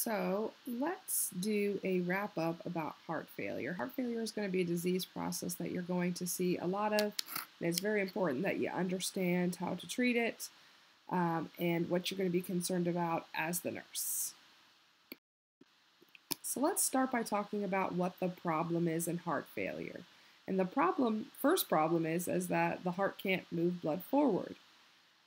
So let's do a wrap up about heart failure. Heart failure is going to be a disease process that you're going to see a lot of, and it's very important that you understand how to treat it um, and what you're going to be concerned about as the nurse. So let's start by talking about what the problem is in heart failure. And the problem, first problem is, is that the heart can't move blood forward.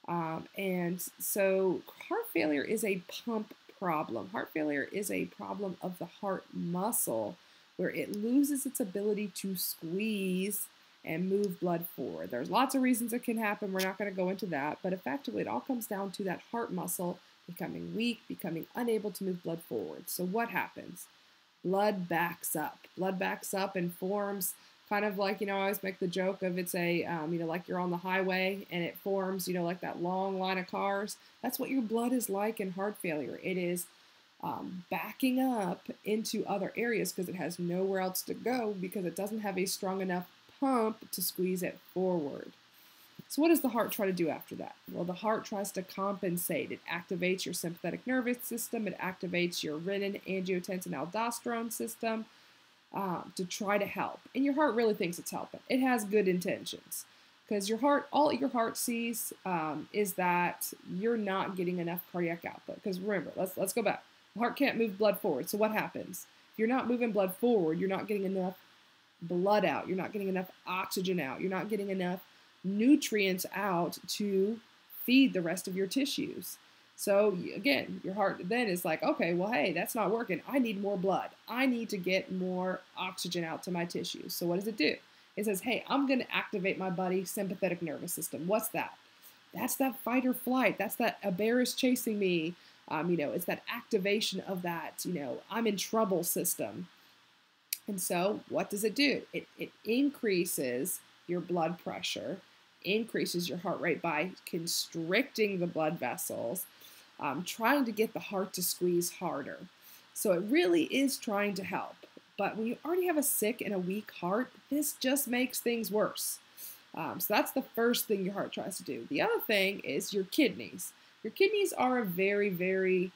Um, and so heart failure is a pump problem. Heart failure is a problem of the heart muscle where it loses its ability to squeeze and move blood forward. There's lots of reasons it can happen. We're not going to go into that, but effectively it all comes down to that heart muscle becoming weak, becoming unable to move blood forward. So what happens? Blood backs up. Blood backs up and forms kind of like, you know, I always make the joke of it's a, um, you know, like you're on the highway and it forms, you know, like that long line of cars. That's what your blood is like in heart failure. It is um, backing up into other areas because it has nowhere else to go because it doesn't have a strong enough pump to squeeze it forward. So, what does the heart try to do after that? Well, the heart tries to compensate. It activates your sympathetic nervous system, it activates your renin, angiotensin, aldosterone system um, to try to help. And your heart really thinks it's helping. It has good intentions because your heart, all your heart sees um, is that you're not getting enough cardiac output. Because remember, let's let's go back. Heart can't move blood forward. So what happens? If you're not moving blood forward, you're not getting enough blood out. You're not getting enough oxygen out. You're not getting enough nutrients out to feed the rest of your tissues. So again, your heart then is like, okay, well, hey, that's not working. I need more blood. I need to get more oxygen out to my tissues. So what does it do? It says, hey, I'm going to activate my body sympathetic nervous system. What's that? That's that fight or flight. That's that a bear is chasing me. Um, you know, it's that activation of that, you know, I'm in trouble system. And so what does it do? It, it increases your blood pressure, increases your heart rate by constricting the blood vessels, um, trying to get the heart to squeeze harder. So it really is trying to help. But when you already have a sick and a weak heart, this just makes things worse. Um, so that's the first thing your heart tries to do. The other thing is your kidneys. Your kidneys are a very, very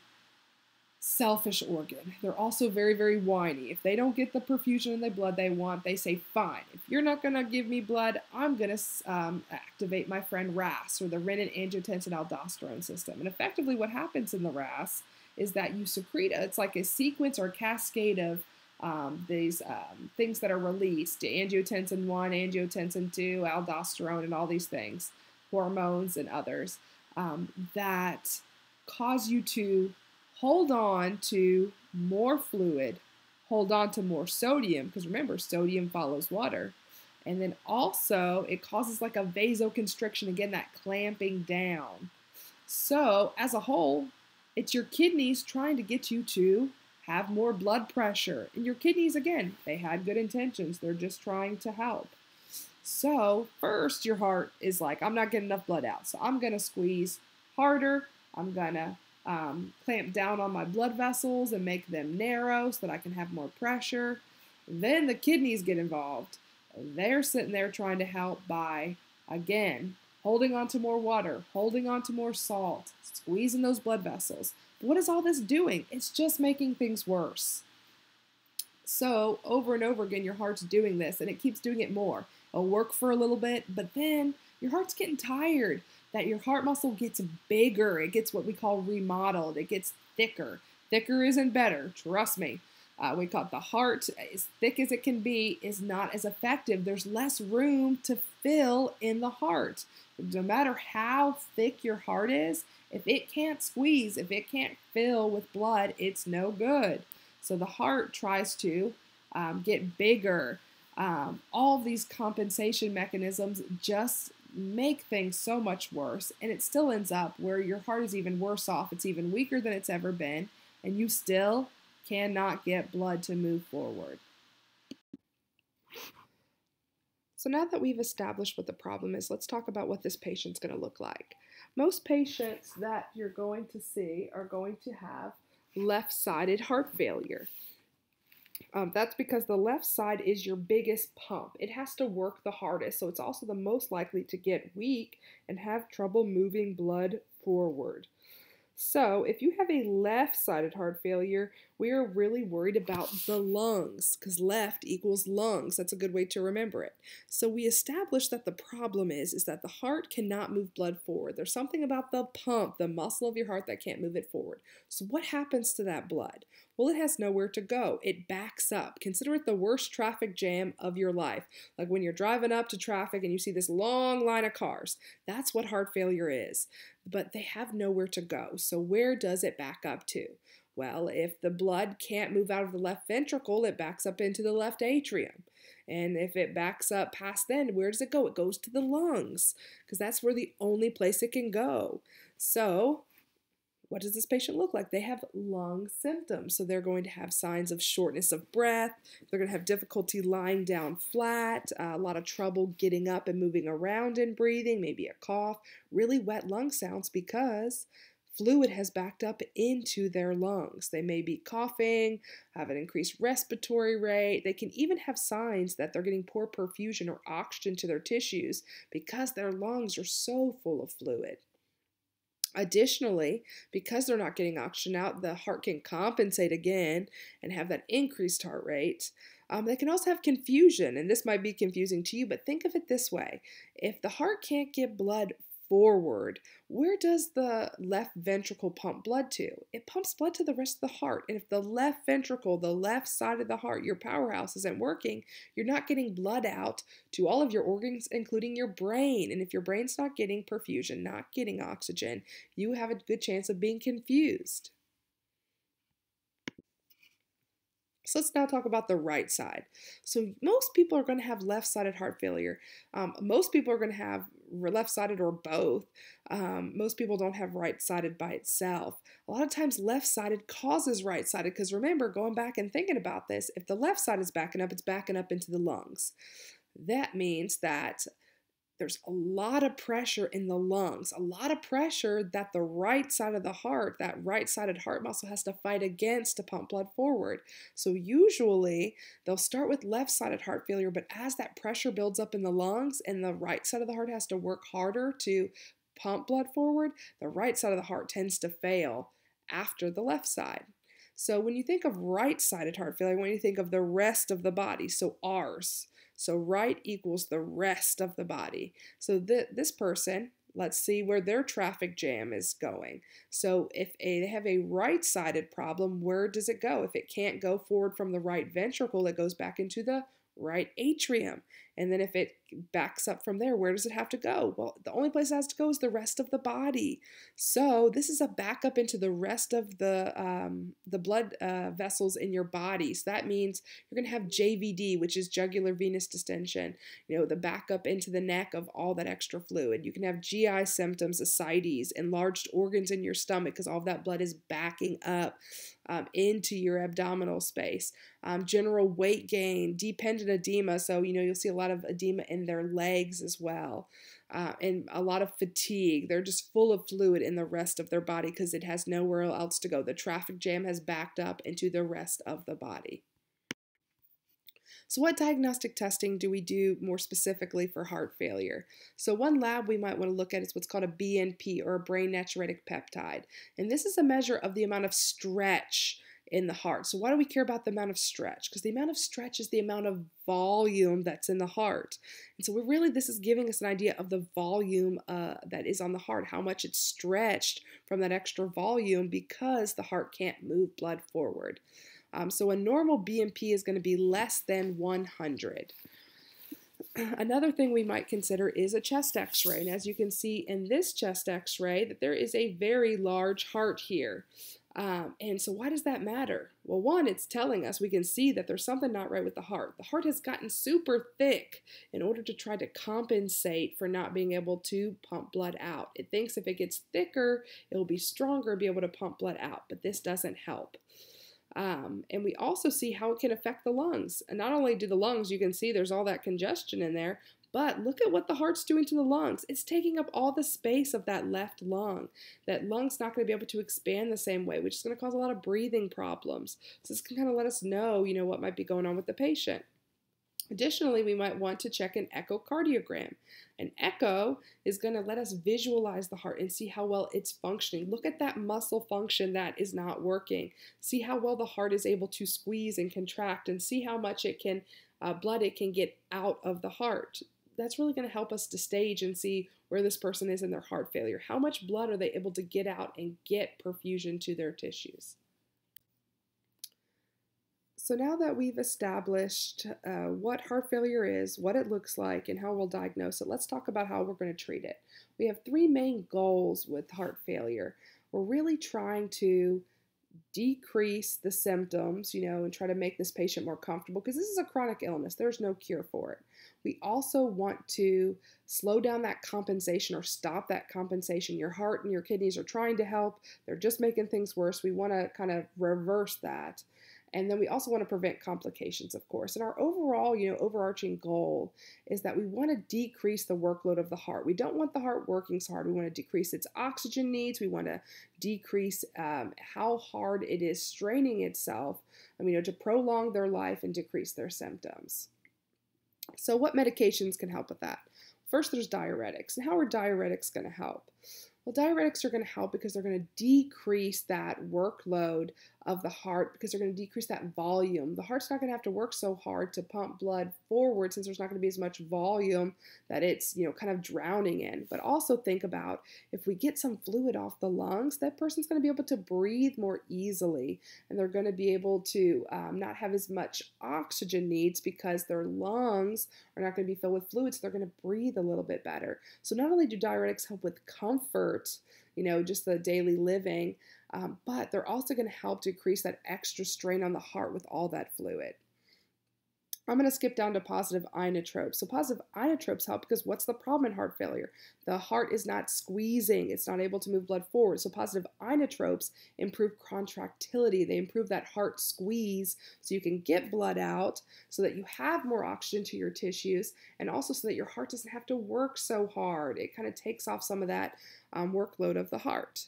selfish organ. They're also very, very whiny. If they don't get the perfusion in the blood they want, they say, fine, if you're not going to give me blood, I'm going to um, activate my friend RAS, or the renin angiotensin aldosterone system. And effectively, what happens in the RAS is that you secrete, it's like a sequence or a cascade of um, these um, things that are released angiotensin 1, angiotensin 2, aldosterone, and all these things, hormones and others um, that cause you to hold on to more fluid, hold on to more sodium, because remember, sodium follows water. And then also, it causes like a vasoconstriction, again, that clamping down. So, as a whole, it's your kidneys trying to get you to have more blood pressure. And your kidneys, again, they had good intentions, they're just trying to help. So, first, your heart is like, I'm not getting enough blood out. So, I'm going to squeeze harder. I'm going to um, clamp down on my blood vessels and make them narrow so that I can have more pressure. Then the kidneys get involved. They're sitting there trying to help by, again, holding on to more water, holding on to more salt, squeezing those blood vessels. But what is all this doing? It's just making things worse. So, over and over again, your heart's doing this and it keeps doing it more. It'll work for a little bit, but then your heart's getting tired that your heart muscle gets bigger. It gets what we call remodeled. It gets thicker. Thicker isn't better, trust me. Uh, we call it the heart, as thick as it can be, is not as effective. There's less room to fill in the heart. No matter how thick your heart is, if it can't squeeze, if it can't fill with blood, it's no good. So the heart tries to um, get bigger. Um, all these compensation mechanisms just make things so much worse, and it still ends up where your heart is even worse off. It's even weaker than it's ever been, and you still cannot get blood to move forward. So, now that we've established what the problem is, let's talk about what this patient's going to look like. Most patients that you're going to see are going to have left sided heart failure. Um, that's because the left side is your biggest pump. It has to work the hardest, so it's also the most likely to get weak and have trouble moving blood forward. So, if you have a left sided heart failure, we are really worried about the lungs because left equals lungs. That's a good way to remember it. So, we established that the problem is, is that the heart cannot move blood forward. There's something about the pump, the muscle of your heart, that can't move it forward. So, what happens to that blood? Well, it has nowhere to go. It backs up. Consider it the worst traffic jam of your life. Like when you're driving up to traffic and you see this long line of cars. That's what heart failure is. But they have nowhere to go. So, where does it back up to? Well, if the blood can't move out of the left ventricle, it backs up into the left atrium. And if it backs up past then, where does it go? It goes to the lungs because that's where the only place it can go. So, what does this patient look like? They have lung symptoms. So they're going to have signs of shortness of breath. They're going to have difficulty lying down flat, uh, a lot of trouble getting up and moving around and breathing, maybe a cough, really wet lung sounds because fluid has backed up into their lungs. They may be coughing, have an increased respiratory rate. They can even have signs that they're getting poor perfusion or oxygen to their tissues because their lungs are so full of fluid. Additionally, because they're not getting oxygen out, the heart can compensate again and have that increased heart rate. Um, they can also have confusion, and this might be confusing to you, but think of it this way if the heart can't get blood forward, where does the left ventricle pump blood to? It pumps blood to the rest of the heart. And if the left ventricle, the left side of the heart, your powerhouse isn't working, you're not getting blood out to all of your organs, including your brain. And if your brain's not getting perfusion, not getting oxygen, you have a good chance of being confused. So let's now talk about the right side. So most people are going to have left-sided heart failure. Um, most people are going to have left-sided or both. Um, most people don't have right-sided by itself. A lot of times left-sided causes right-sided because remember, going back and thinking about this, if the left side is backing up, it's backing up into the lungs. That means that there's a lot of pressure in the lungs, a lot of pressure that the right side of the heart, that right sided heart muscle has to fight against to pump blood forward. So, usually they'll start with left sided heart failure, but as that pressure builds up in the lungs and the right side of the heart has to work harder to pump blood forward, the right side of the heart tends to fail after the left side. So, when you think of right sided heart failure, when you think of the rest of the body, so ours, so right equals the rest of the body. So th this person, let's see where their traffic jam is going. So if a, they have a right-sided problem, where does it go? If it can't go forward from the right ventricle, it goes back into the right atrium. And then if it backs up from there, where does it have to go? Well, the only place it has to go is the rest of the body. So this is a backup into the rest of the um, the blood uh, vessels in your body. So that means you're going to have JVD, which is jugular venous distension. You know, the backup into the neck of all that extra fluid. You can have GI symptoms, ascites, enlarged organs in your stomach because all of that blood is backing up um, into your abdominal space. Um, general weight gain, dependent edema. So, you know, you'll see a lot of edema in their legs as well. Uh, and a lot of fatigue. They're just full of fluid in the rest of their body because it has nowhere else to go. The traffic jam has backed up into the rest of the body. So, what diagnostic testing do we do more specifically for heart failure? So, one lab we might want to look at is what's called a BNP or a brain natriuretic peptide. And this is a measure of the amount of stretch in the heart. So, why do we care about the amount of stretch? Because the amount of stretch is the amount of volume that's in the heart. And so, we're really, this is giving us an idea of the volume uh, that is on the heart, how much it's stretched from that extra volume because the heart can't move blood forward. Um, so a normal BNP is going to be less than 100. Another thing we might consider is a chest x-ray. And as you can see in this chest x-ray that there is a very large heart here. Um, and so why does that matter? Well, one, it's telling us we can see that there's something not right with the heart. The heart has gotten super thick in order to try to compensate for not being able to pump blood out. It thinks if it gets thicker, it will be stronger, be able to pump blood out, but this doesn't help. Um, and we also see how it can affect the lungs. And not only do the lungs, you can see there's all that congestion in there, but look at what the heart's doing to the lungs. It's taking up all the space of that left lung. That lung's not going to be able to expand the same way, which is going to cause a lot of breathing problems. So this can kind of let us know, you know, what might be going on with the patient. Additionally, we might want to check an echocardiogram. An echo is going to let us visualize the heart and see how well it's functioning. Look at that muscle function that is not working. See how well the heart is able to squeeze and contract and see how much it can uh, blood it can get out of the heart. That's really going to help us to stage and see where this person is in their heart failure. How much blood are they able to get out and get perfusion to their tissues? So now that we've established uh, what heart failure is, what it looks like, and how we'll diagnose it, let's talk about how we're going to treat it. We have three main goals with heart failure. We're really trying to decrease the symptoms, you know, and try to make this patient more comfortable because this is a chronic illness. There's no cure for it. We also want to slow down that compensation or stop that compensation. Your heart and your kidneys are trying to help, they're just making things worse. We want to kind of reverse that. And then we also want to prevent complications, of course. And our overall, you know, overarching goal is that we want to decrease the workload of the heart. We don't want the heart working so hard. We want to decrease its oxygen needs. We want to decrease um, how hard it is straining itself, you know, to prolong their life and decrease their symptoms. So, what medications can help with that? First, there's diuretics. And how are diuretics going to help? Well, diuretics are going to help because they're going to decrease that workload of the heart because they're going to decrease that volume. The heart's not going to have to work so hard to pump blood forward since there's not going to be as much volume that it's, you know, kind of drowning in. But also think about if we get some fluid off the lungs, that person's going to be able to breathe more easily and they're going to be able to um, not have as much oxygen needs because their lungs are not going to be filled with fluid, so they're going to breathe a little bit better. So not only do diuretics help with comfort, you know, just the daily living, um, but they're also going to help decrease that extra strain on the heart with all that fluid. I'm going to skip down to positive inotropes. So positive inotropes help because what's the problem in heart failure? The heart is not squeezing. It's not able to move blood forward. So positive inotropes improve contractility. They improve that heart squeeze so you can get blood out so that you have more oxygen to your tissues and also so that your heart doesn't have to work so hard. It kind of takes off some of that um, workload of the heart.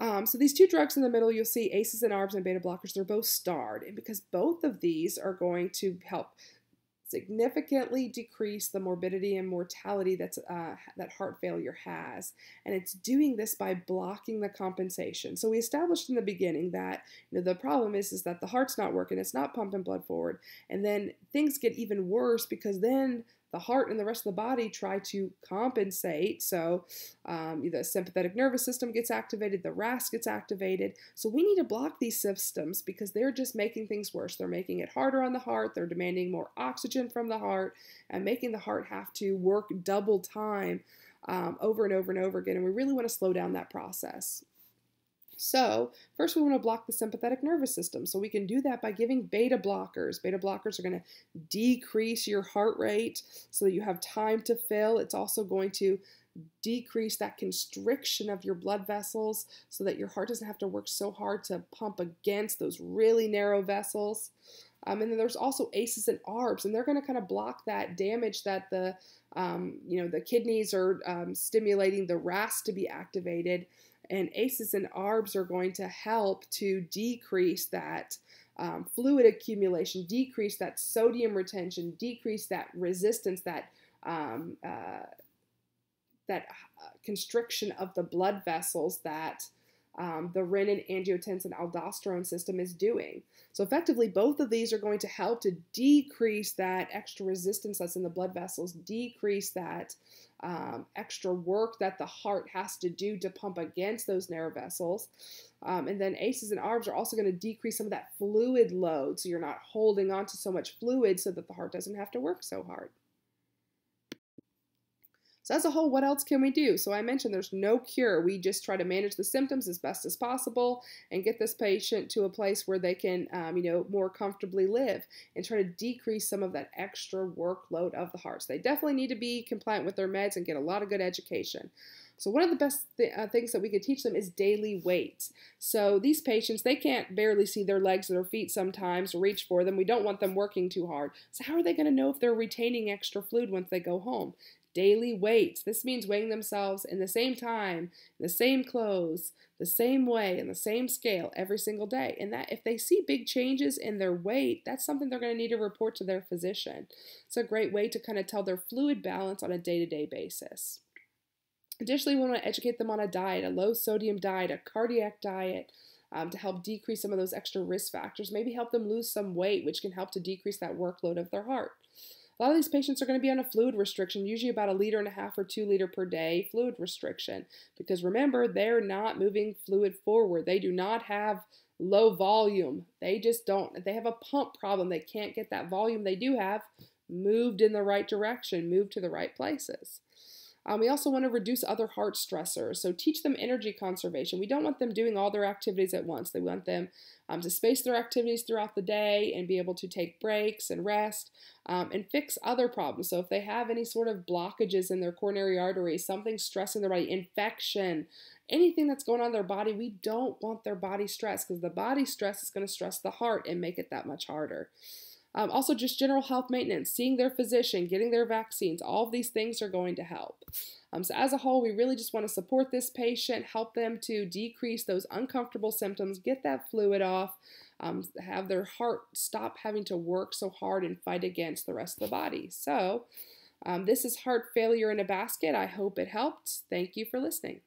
Um, so these two drugs in the middle, you'll see ACEs and ARBs and beta blockers, they're both starred. And because both of these are going to help significantly decrease the morbidity and mortality that's, uh, that heart failure has. And it's doing this by blocking the compensation. So we established in the beginning that you know, the problem is, is that the heart's not working, it's not pumping blood forward. And then things get even worse because then the heart and the rest of the body try to compensate. So um, the sympathetic nervous system gets activated, the RAS gets activated. So we need to block these systems because they're just making things worse. They're making it harder on the heart, they're demanding more oxygen from the heart, and making the heart have to work double time um, over and over and over again. And we really want to slow down that process. So, first we want to block the sympathetic nervous system. So, we can do that by giving beta blockers. Beta blockers are going to decrease your heart rate so that you have time to fill. It's also going to decrease that constriction of your blood vessels so that your heart doesn't have to work so hard to pump against those really narrow vessels. Um, and then there's also ACEs and ARBs, and they're going to kind of block that damage that the um, you know the kidneys are um, stimulating the RAS to be activated and ACEs and ARBs are going to help to decrease that um, fluid accumulation, decrease that sodium retention, decrease that resistance, that um, uh, that uh, constriction of the blood vessels that um, the renin, angiotensin, aldosterone system is doing. So effectively, both of these are going to help to decrease that extra resistance that's in the blood vessels, decrease that um, extra work that the heart has to do to pump against those narrow vessels. Um, and then ACEs and ARBs are also going to decrease some of that fluid load, so you're not holding on to so much fluid so that the heart doesn't have to work so hard. So, as a whole, what else can we do? So, I mentioned there's no cure. We just try to manage the symptoms as best as possible and get this patient to a place where they can, um, you know, more comfortably live and try to decrease some of that extra workload of the heart. So, they definitely need to be compliant with their meds and get a lot of good education. So one of the best th uh, things that we could teach them is daily weights. So these patients, they can't barely see their legs or their feet sometimes reach for them. We don't want them working too hard. So how are they going to know if they're retaining extra fluid once they go home? Daily weights. This means weighing themselves in the same time, the same clothes, the same way, in the same scale every single day. And that if they see big changes in their weight, that's something they're going to need to report to their physician. It's a great way to kind of tell their fluid balance on a day to day basis. Additionally, we want to educate them on a diet, a low sodium diet, a cardiac diet, um, to help decrease some of those extra risk factors. Maybe help them lose some weight, which can help to decrease that workload of their heart. A lot of these patients are going to be on a fluid restriction, usually about a liter and a half or two liter per day fluid restriction. Because remember, they're not moving fluid forward. They do not have low volume. They just don't. They have a pump problem. They can't get that volume they do have moved in the right direction, moved to the right places. Um, we also want to reduce other heart stressors. So teach them energy conservation. We don't want them doing all their activities at once. They want them um, to space their activities throughout the day and be able to take breaks and rest um, and fix other problems. So if they have any sort of blockages in their coronary arteries, something stressing their body, infection, anything that's going on in their body, we don't want their body stress because the body stress is going to stress the heart and make it that much harder. Um, also, just general health maintenance, seeing their physician, getting their vaccines, all of these things are going to help. Um, so, as a whole, we really just want to support this patient, help them to decrease those uncomfortable symptoms, get that fluid off, um, have their heart stop having to work so hard and fight against the rest of the body. So, um, this is heart failure in a basket. I hope it helped. Thank you for listening.